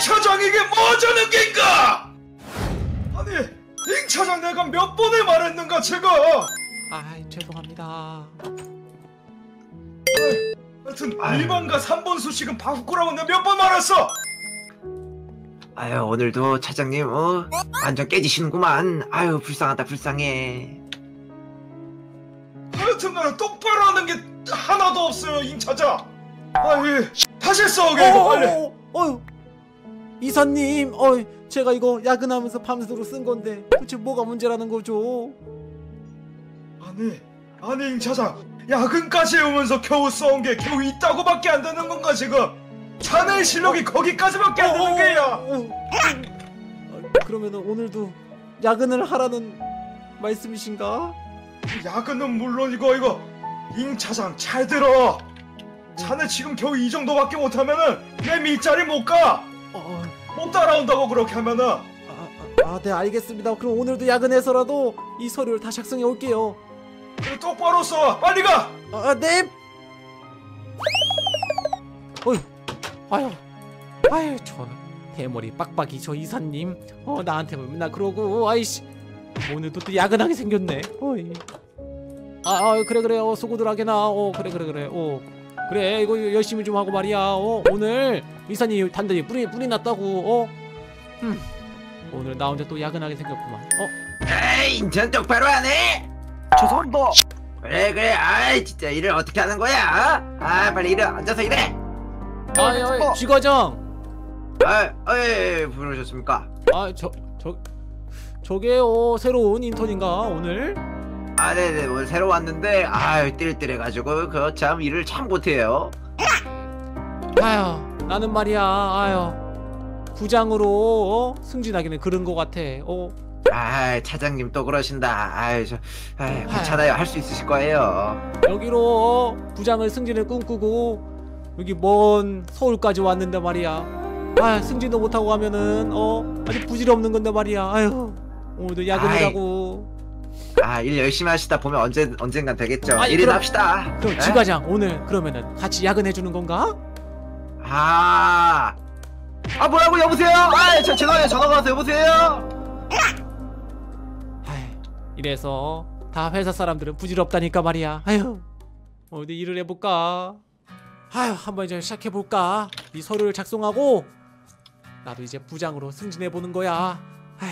차장 이게 뭐하자는 겐가? 아니 임 차장 내가 몇 번을 말했는가 제가 아 죄송합니다. 하여튼 1번과 3번 수식은 바꾸라고 내가 몇 번 말했어? 아유 오늘도 차장님 어? 완전 깨지시는구만. 아유 불쌍하다 불쌍해. 하여튼 간에 똑바로 하는 게 하나도 없어요 임 차장. 아이 다시 싸우게 이거 빨리. 어, 어, 이사님, 어, 제가 이거 야근하면서 밤새도록 쓴 건데 도대체 뭐가 문제라는 거죠? 아니 아니 임 차장 야근까지 해오면서 겨우 싸운 게 겨우 있다고밖에 안 되는 건가 지금? 자네의 실력이 거기까지밖에 안 되는 게야. 어, 어, 어, 그러면은 오늘도 야근을 하라는 말씀이신가? 야근은 물론이고 이거 임 차장 잘 들어. 자네 지금 겨우 이 정도밖에 못하면은 내 밑자리 못 가. 어, 못 따라온다고 그렇게 하면은. 아, 아, 아, 네 알겠습니다. 그럼 오늘도 야근해서라도 이 서류를 다 작성해 올게요. 똑바로 써. 빨리 가. 아, 네. 어휴, 아유, 아유, 저 대머리 빡빡이 저 이사님, 어 나한테 맨날 그러고, 아이씨, 오늘도 또 야근하게 생겼네. 어이. 아, 아 그래 그래, 어 수고들 하게나, 어 그래 그래 그래, 어. 그래 이거 열심히 좀 하고 말이야. 어 오늘 이사님 단단히 뿌리 뿌리 났다고, 어, 음, 오늘 나 혼자 또 야근하게 생겼구만. 어, 에이 인천 똑바로 하네 죄송합니다. 그래 그래 아이 진짜 일을 어떻게 하는 거야 아 빨리 일어 앉아서 일해 아이, 아이, 쥐과장. 아 어이 부르셨습니까 아, 저, 저, 저게 어, 새로운 인턴인가 오늘? 아 네네 오늘 새로 왔는데 아유 띨띨해가지고 그 참 일을 참 못해요 아유, 나는 말이야, 아유, 부장으로 어? 승진하기는 그런 거 같아. 어, 아 차장님 또 그러신다 아유 저 아유 괜찮아요 할 수 있으실 거예요 여기로 어, 부장을 승진을 꿈꾸고 여기 먼 서울까지 왔는데 말이야. 아, 승진도 못하고 가면은 어, 아주 부질없는 건데 말이야. 아유, 오늘도 야근이라고. 아 일 열심히 하시다 보면 언제 언젠간 되겠죠 아니, 일이나 그럼- 합시다 그럼 에? 지과장 오늘 그러면은 같이 야근해 주는 건가? 아, 아 뭐라고 여보세요? 아, 저 전화요 전화가 와서 여보세요. 이래서 다 회사 사람들은 부질없다니까 말이야. 아휴, 어디 일을 해볼까? 아휴, 한번 이제 시작해볼까? 이 서류를 작성하고 나도 이제 부장으로 승진해보는 거야. 아휴,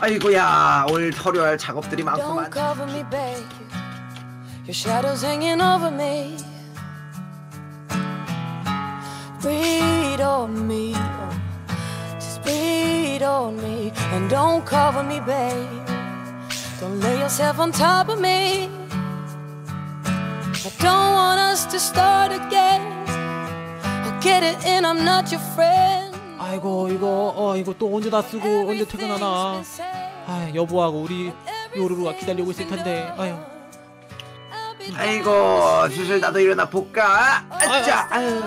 아이고야, 오늘 서류할 작업들이 많구만. cover me, babe. Your shadow's hanging over me. Breathe on me. Just breathe on me. And don't cover me, babe. Don't lay yourself on top of me. I don't want us to start again. I'll get it in, I'm not your friend. 아이고 이거 어 이거 또 언제 다 쓰고 언제 퇴근하나? 아 여보하고 우리 요루루가 기다리고 있을 텐데. 아휴, 아이고, 슬슬 나도 일어나 볼까? 아짜, 아유,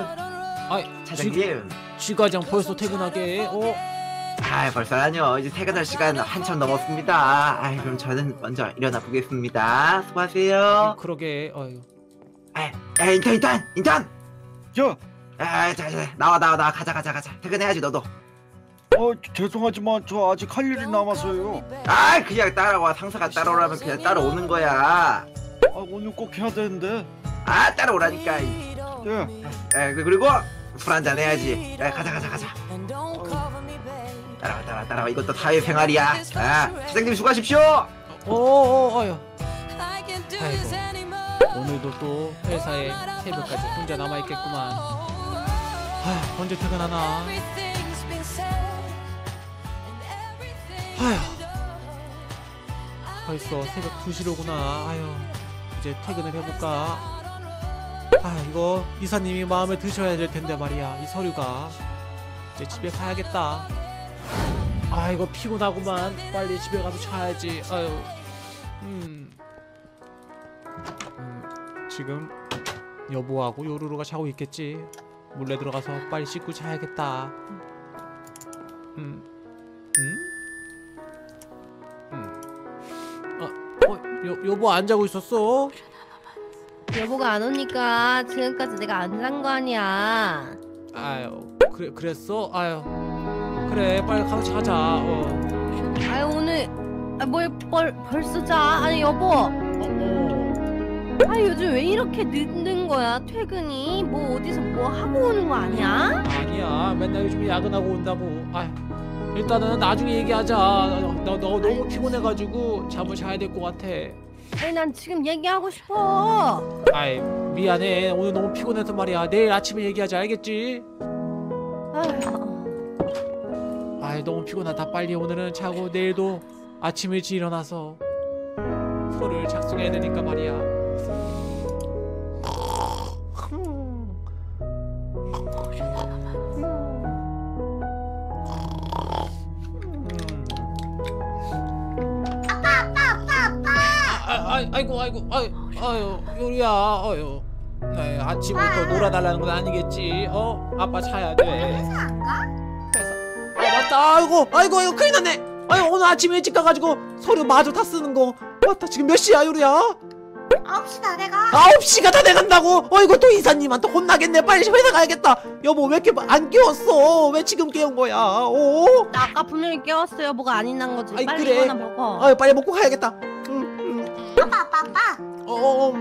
아이 쥐, 차장님. 쥐과장 벌써 퇴근하게? 어? 아, 벌써라뇨. 이제 퇴근할 시간 한참 넘었습니다. 아, 그럼 저는 먼저 일어나 보겠습니다. 수고하세요. 그러게. 아유. 아, 야, 인턴, 인턴, 인턴. 야, 아, 자, 자, 나와, 나와, 나와, 가자, 가자, 가자. 퇴근해야지, 너도. 어, 죄송하지만 저 아직 할 일이 남았어요. 아, 그냥 따라와. 상사가 따라오라면 그냥 따라오는 거야. 아, 오늘 꼭 해야 되는데. 아, 따라오라니까. 예. 에, 그- 그리고 술 한잔 해야지. 야, 가자, 가자, 가자. 따라와, 따라와, 따라와. 이것도 사회생활이야. 아, 사장님 수고하십시오. 어, 어. I can't do 아이고. 오늘도 또 회사에 새벽까지 혼자 남아 있겠구만. 아, 언제 퇴근하나? 아휴. 벌써 새벽 2시로구나. 아유. 이제 퇴근을 해볼까? 아, 이거 이사님이 마음에 드셔야 될 텐데 말이야. 이 서류가. 이제 집에 가야겠다. 아, 이거 피곤하구만. 빨리 집에 가서 자야지. 아유. 음. 음, 지금 여보하고 요루루가 자고 있겠지. 몰래 들어가서 빨리 씻고 자야겠다. 음, 음, 음. 어, 어, 여, 여보 안 자고 있었어? 여보가 안 오니까 지금까지 내가 안 잔 거 아니야. 아유, 그래 그랬어? 아유, 그래 빨리 가서 자자. 어, 아유 오늘 아, 뭘 벌, 벌써 자? 아니 여보. 어, 어. 아 요즘 왜 이렇게 늦는 거야 퇴근이? 뭐 어디서 뭐 하고 오는 거 아니야? 아니야, 맨날 요즘 야근하고 온다고. 아유, 일단은 나중에 얘기하자. 나, 나, 너 너무 피곤해가지고 잠을 자야 될 것 같아. 아니 난 지금 얘기하고 싶어. 아이 미안해 오늘 너무 피곤해서 말이야 내일 아침에 얘기하자 알겠지? 아휴. 너무 피곤하다 빨리 오늘은 자고 내일도 아침 일찍 일어나서 소를 작성해야 되니까 말이야 아, 아, 아이고 아이고 아이, 아유 요리야 아유 네, 아침부터 놀아달라는 건 아니겠지 어 아빠 자야 돼 회사 안 가? 아 맞다 아이고 아이고 이거 큰일 났네 아유 오늘 아침 일찍 가가지고 서류 마저 다 쓰는 거 맞다 지금 몇 시야 요리야 9시 다 돼가. 아홉 시가 다 돼간다고 어이구 또 이사님한테 혼나겠네 빨리 회사 가야겠다 여보 왜 이렇게 안 깨웠어 왜 지금 깨운 거야 어나 아까 분명히 깨웠어 여보가 안 있는 거지. 아이, 빨리 그래. 이거나 먹어. 아유 빨리 먹고 가야겠다 음, 아빠 아빠 아빠. 어, 어, 어.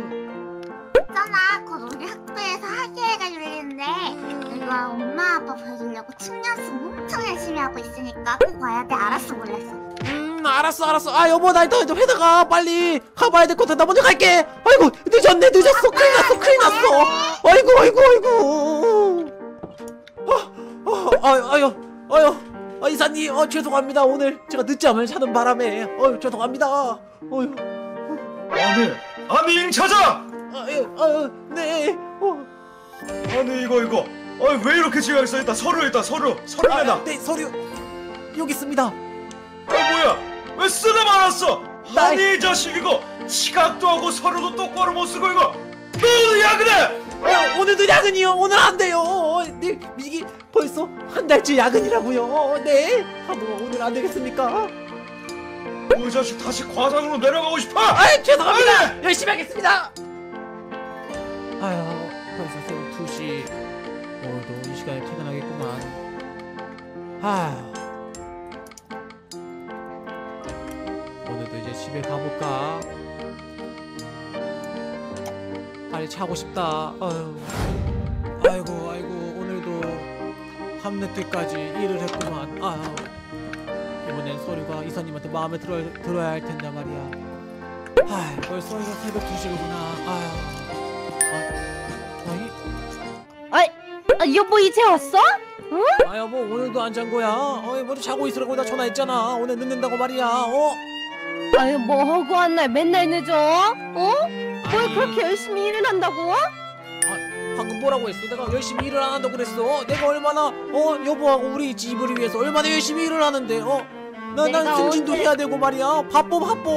있잖아. 곧 우리 학교 에서 학예회가 열리는데 내가 엄마 아빠 보여주려고 춤연습 엄청 열심히 하고 있으니까 꼭 와야 돼. 알았어 몰랐어. 음 알았어 알았어. 아 여보 나 일단 회사 가 빨리 가봐야 될 것 같아. 나 먼저 갈게. 아이고 늦었네 늦었어. 큰일 났어 큰일 났어. 아이고 아이고 아이고. 아, 아, 아유 아유 아유. 아, 이사님 어 죄송합니다. 오늘 제가 늦잠을 자는 바람에. 어유 죄송합니다. 어유 아니 아니 잉 찾아. 아유 아유 네 어, 아니 이거 이거. 아니 왜 이렇게 있어 일단 서류 일단 서류 서류 내놔. 아, 네 서류 여기 있습니다 아 뭐야? 왜 쓰다 말았어? 나- 아니 이 자식 이거 지각도 하고 서류도 똑바로 못 쓰고 이거 너 야근해! 어, 오늘도 야근이요. 오늘 안 돼요. 어, 네, 이게 벌써 한 달째 야근이라고요. 네. 아, 뭐 오늘 안 되겠습니까? 이 자식 다시 과장으로 내려가고 싶어? 아, 죄송합니다. 열심히 하겠습니다. 아유, 벌써 새벽 2시. 오늘도 이 시간에 퇴근하겠구만. 아유. 오늘도 이제 집에 가볼까? 빨리 자고 싶다. 아유. 아이고, 아이고, 오늘도 밤늦게까지 일을 했구만. 아유. 이번엔 서류가 이사님한테 마음에 들어, 들어야 할 텐데 말이야. 아, 벌써 이거 새벽 2시구나. 아유. 여보 이제 왔어? 아 여보 오늘도 안 잔 거야. 어이 뭐도 자고 있으라고 나 전화했잖아. 오늘 늦는다고 말이야. 어? 아유 뭐 허구한 날 맨날 늦어? 어? 뭘 그렇게 열심히 일을 한다고? 방금 뭐라고 했어? 내가 열심히 일을 안 한다고 그랬어. 내가 얼마나 어 여보하고 우리 집을 위해서 얼마나 열심히 일을 하는데 어? 나, 난 승진도 언제- 해야 되고 말이야. 바빠 바빠.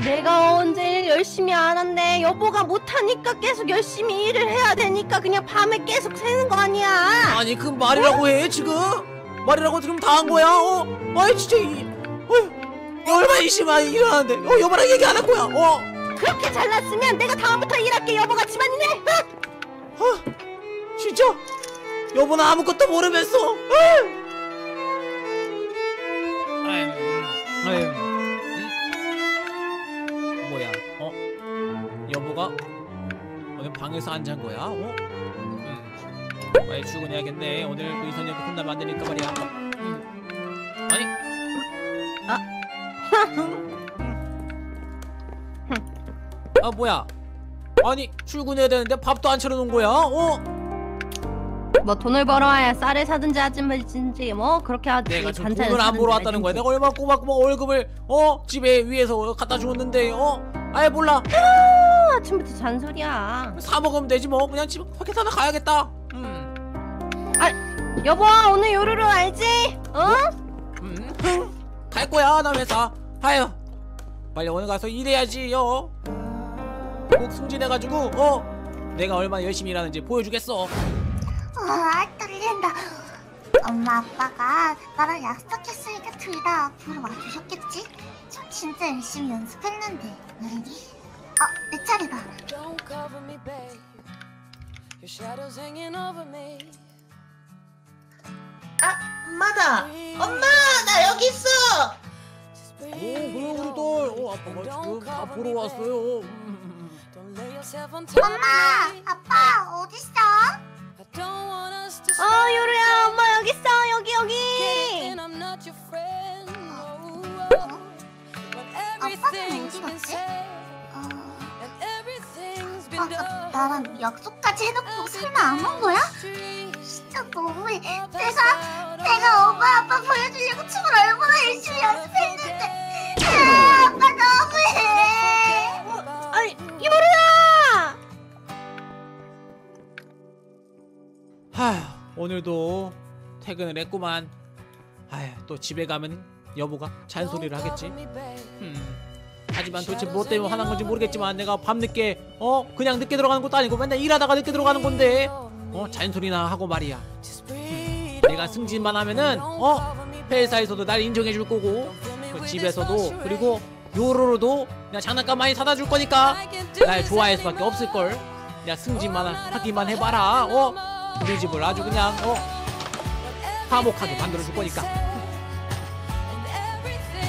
내가 언제 일 열심히 안 한대 여보가 못하니까 계속 열심히 일을 해야 되니까 그냥 밤에 계속 새는 거 아니야 아니 그 말이라고 해 지금? 말이라고 지금 다한 거야? 어? 아이 진짜 이 어? 얼마나 열심히 일하는데 어 여보랑 얘기 안 할 거야. 어? 그렇게 잘났으면 내가 다음부터 일할게 여보가 집안일해 어? 진짜? 여보는 아무것도 모르면서 아유, 아유, 여보가 오늘 방에서 안 잔 거야? 어? 음. 빨리 출근해야겠네. 오늘 또 이선이한테 혼나면 안 되니까 말이야. 음. 아니, 아 뭐야? 아니 출근해야 되는데 밥도 안 차려놓은 거야? 어? 뭐 돈을 벌어와야 쌀을 사든지 말든지 뭐 그렇게 하지 내가 지금 돈을 안 보러 왔다는 거야. 말든지. 내가 얼마나 꼬박꼬박 월급을 어 집에 위에서 갖다 주었는데 어? 아예 몰라. 아, 아침부터 잔소리야 사 먹으면 되지 뭐. 그냥 집 회사 하나 가야겠다. 음, 여보 오늘 요루루 알지? 어? 음, 흥. 갈 거야 나 회사. 아유, 빨리 오늘 가서 일해야지요. 꼭 승진해가지고 어 내가 얼마나 열심히 일하는지 보여주겠어. 아, 떨린다. 엄마 아빠가 나랑 약속했으니까 둘 다 앞으로 와주셨겠지? 저 진짜 열심히 연습했는데. 어, 내 차례다. Don't cover me, babe. Your shadow's hanging over me. 엄마다. 엄마, 나 여기 있어. 오 그래 우리 딸 어, 아빠가 지금 다 보러 왔어요. 음. 엄마. 아빠, us to 어 요루야 엄마 여기 있어 여기 여기. 어? 아빠는 어디 갔지? 나랑 약속까지 해놓고 설마 안 온 거야? 진짜 너무해. 내가, 내가 엄마 아빠 보여주려고 춤을 얼마나 열심히 연습했는데. 아, 아빠 너무해. 아니 요루야 하 오늘도 퇴근을 했구만 아휴 또 집에 가면 여보가 잔소리를 하겠지 음. 하지만 도대체 뭐 때문에 화난 건지 모르겠지만 내가 밤늦게 어? 그냥 늦게 들어가는 것도 아니고 맨날 일하다가 늦게 들어가는 건데 어? 잔소리나 하고 말이야. 내가 승진만 하면은 어? 회사에서도 날 인정해 줄 거고 그 집에서도 그리고 요로로도 그냥 장난감 많이 사다 줄 거니까 날 좋아할 수밖에 없을 걸. 내가 승진만 하기만 해봐라 어? 우리 집을 아주 그냥 어? 화목하게 만들어 줄 거니까.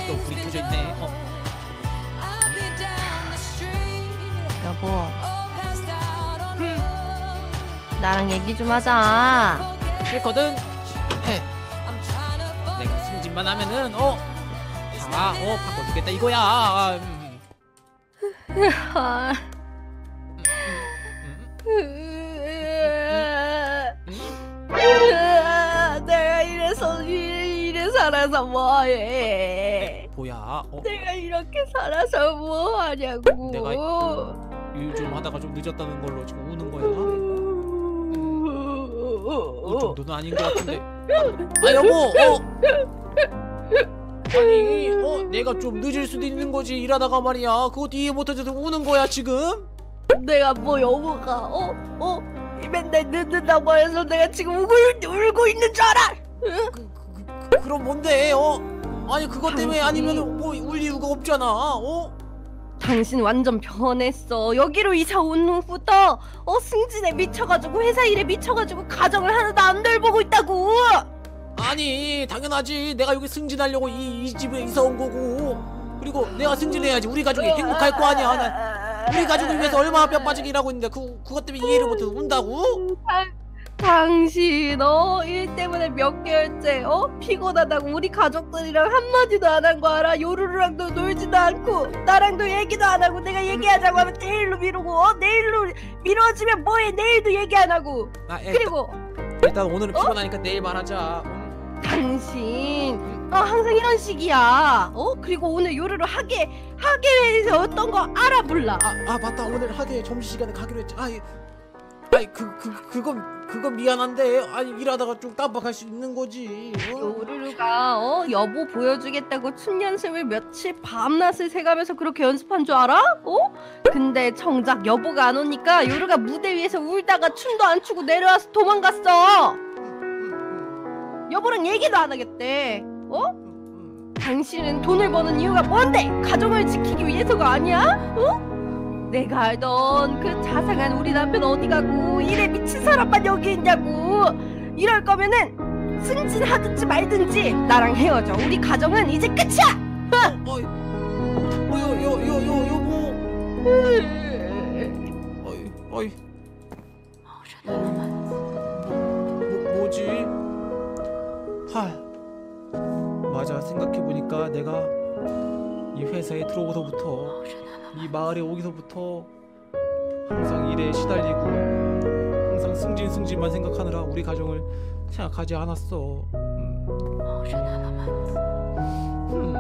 또 불이 켜져 있네 어. 여보 나랑 얘기 좀 하자. 싫거든. 해. 내가 승진만 하면은 어? 다, 어, 바꿔주겠다. 이거야. 아, 음. 아. 내가 이래서 이- 이래 살아서 뭐해? 뭐야? 어, 내가 이렇게 살아서 뭐하냐고. 내가 일 좀 하다가 좀 늦었다는 걸로 지금 우는 거야? 울 정도는 아닌 것 같은데. 아 여보, 어? 아니, 어, 내가 좀 늦을 수도 있는 거지 일하다가 말이야. 그것도 이해 못해서 우는 거야 지금? 내가 뭐 여보가 어? 어? 맨날 늦는다고 해서 내가 지금 울고, 울고 있는 줄 알아 그, 그, 그, 그럼 뭔데? 어? 아니 그것 때문에 아니면 뭐 울 이유가 없잖아. 어? 당신 완전 변했어. 여기로 이사 온 후부터 어 승진에 미쳐가지고 회사 일에 미쳐가지고 가정을 하나도 안 돌보고 있다고. 아니 당연하지 내가 여기 승진하려고 이, 이 집에 이사 온 거고 그리고 내가 승진해야지 우리 가족이 행복할 거 아니야 난 우리 가족을 위해서 얼마나 뼈 빠지게 일하고 있는데 그, 그것 때문에 이해를 못해서 운다고? 당신 어일 때문에 몇 개월째 어? 피곤하다고 우리 가족들이랑 한마디도 안 한 거 알아? 요루루랑도 놀지도 않고 나랑도 얘기도 안 하고 내가 얘기하자고 하면 내일로 미루고 어? 내일로 미뤄지면 뭐해? 내일도 얘기 안 하고. 아, 일단, 그리고 일단 오늘은 피곤하니까 내일 말하자. 음. 당신 어 항상 이런 식이야. 어? 그리고 오늘 요루루 하게 하게에서 어떤 거 알아 몰라? 아, 아 맞다. 오늘 하게 점심 시간에 가기로 했지. 아이 아이 그, 그, 그건 그건 미안한데 아니 일하다가 좀 깜빡할 수 있는 거지 어? 요루루가 어 여보 보여주겠다고 춤 연습을 며칠 밤낮을 새가면서 그렇게 연습한 줄 알아? 어? 근데 정작 여보가 안 오니까 요루가 무대 위에서 울다가 춤도 안 추고 내려와서 도망갔어 여보랑 얘기도 안 하겠대 어? 당신은 돈을 버는 이유가 뭔데? 가정을 지키기 위해서가 아니야? 어? 내가 알던 그 자상한 우리 남편 어디 가고 일에 미친 사람만 여기 있냐고. 이럴 거면은 승진하든지 말든지 나랑 헤어져. 우리 가정은 이제 끝이야. 어이 어여여여 여 여보 어이 어이. 뭐, 뭐지? 하. 맞아. 생각해 보니까 내가 이 회사에 들어오서부터 이 마을에 오기서부터 항상 일에 시달리고 항상 승진 승진만 생각하느라 우리 가정을 생각하지 않았어 음. 음.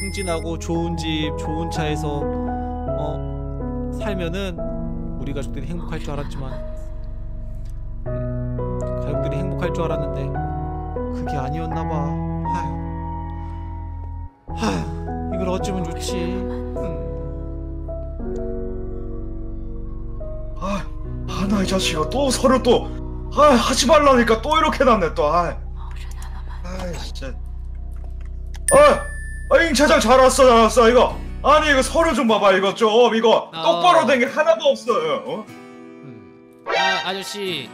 승진하고 좋은 집 좋은 차에서 어 살면은 우리 가족들이 행복할 줄 알았지만 음, 가족들이 행복할 줄 알았는데 그게 아니었나 봐. 어쩌면 좋지. 음. 아, 아나 이 자식아 또 서로 또 아, 하지 말라니까 또 이렇게 났네 또 아. 아 진짜 아, 아, 임 차장 잘 왔어 잘 왔어 이거 아니 이거 서류 좀 봐봐 이거 좀 이거 어. 똑바로 된 게 하나도 없어요 어? 음. 아 아저씨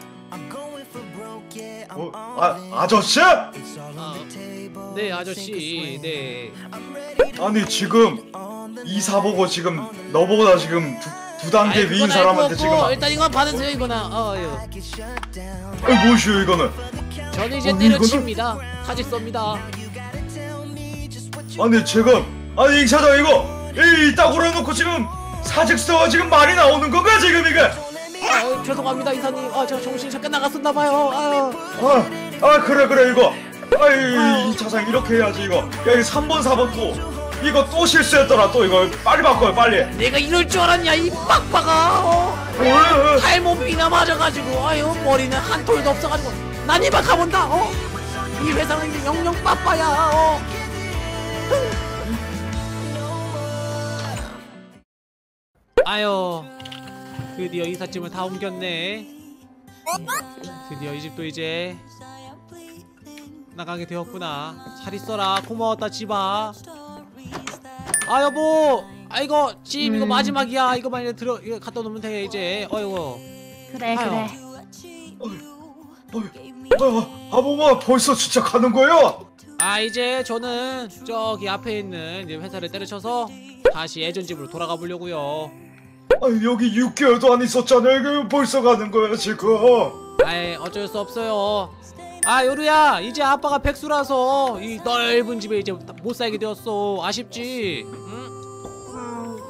어? 아, 아저씨? 아, 네 아저씨. 네. 아니 지금 이사 보고 지금 너보다 지금 두, 두 단계 아이, 위인 그건 사람한테 알고 지금 없고, 아, 일단 이건 받으세요 이거나. 어 예. 아니 무엇이요 이거는? 저는 이제 어, 때려칩니다. 사직 썹니다. 아니 지금 아니 이 차장 이거 이 이따구로 해놓고 지금 사직서가 지금 말이 나오는 건가 지금 이게? 아 죄송합니다 이사님. 아 제가 정신이 잠깐 나갔었나봐요. 아유. 아, 아 그래 그래 이거 아이 이 차장 이렇게 해야지 이거 야 이거 3번 4번 또 이거 또 실수했더라 또 이거 빨리 바꿔요 빨리 내가 이럴 줄 알았냐 이 빡빡아 어? 어, 어, 어. 탈모비나 맞아가지고 아유 머리는 한 톨도 없어가지고 난 이만 가본다 어? 이 회사는 이제 영영 빠빠야 어? 아유 드디어 이삿짐을 다 옮겼네 드디어 이 집도 이제 나가게 되었구나. 잘 있어라. 고마웠다 집아 아 여보. 아 이거 집 이거 음. 마지막이야. 이거만 이제 들어 이거 갖다 놓으면 돼 이제. 어이구. 그래 아유. 그래. 아, 아뭐뭐 벌써 진짜 가는 거예요? 아 이제 저는 저기 앞에 있는 이제 회사를 때려쳐서 다시 예전 집으로 돌아가 보려고요. 아 여기 6개월도 안 있었잖아요. 이거 벌써 가는 거예요 지금? 아이 어쩔 수 없어요 아 요루야 이제 아빠가 백수라서 이 넓은 집에 이제 못 살게 되었어 아쉽지 응?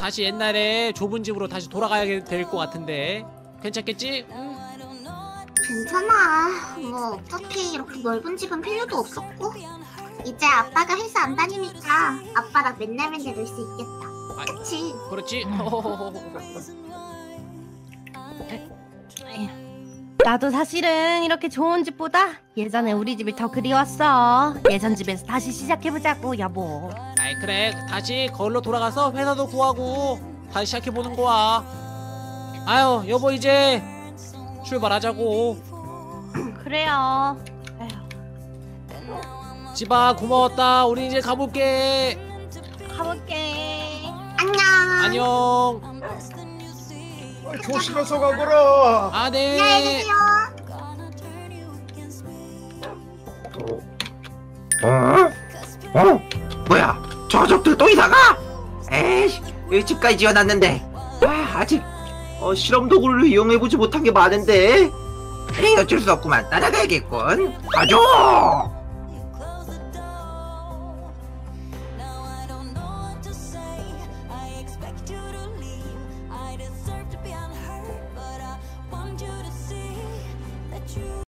다시 옛날에 좁은 집으로 다시 돌아가야 될 것 같은데 괜찮겠지? 응? 괜찮아. 뭐 어차피 이렇게 넓은 집은 필요도 없었고. 이제 아빠가 회사 안 다니니까 아빠랑 맨날 맨날 놀 수 있겠다. 아, 그치? 그렇지? 나도 사실은 이렇게 좋은 집보다 예전에 우리 집이 더 그리웠어. 예전 집에서 다시 시작해보자고 여보. 아이 그래. 다시 거울로 돌아가서 회사도 구하고 다시 시작해보는 거야. 아유 여보 이제 출발하자고. 그래요. 집아 고마웠다. 우리 이제 가볼게. 가볼게. 안녕. 안녕. 아, 조심해서 가거라 아 네 안녕히 계세요. 어? 어? 뭐야? 저 족들 또 이사가? 에이씨, 이 집까지 지어놨는데 아, 아직 어, 실험 도구를 이용해보지 못한 게 많은데 에이, 어쩔 수 없구만 따라가야겠군 가죠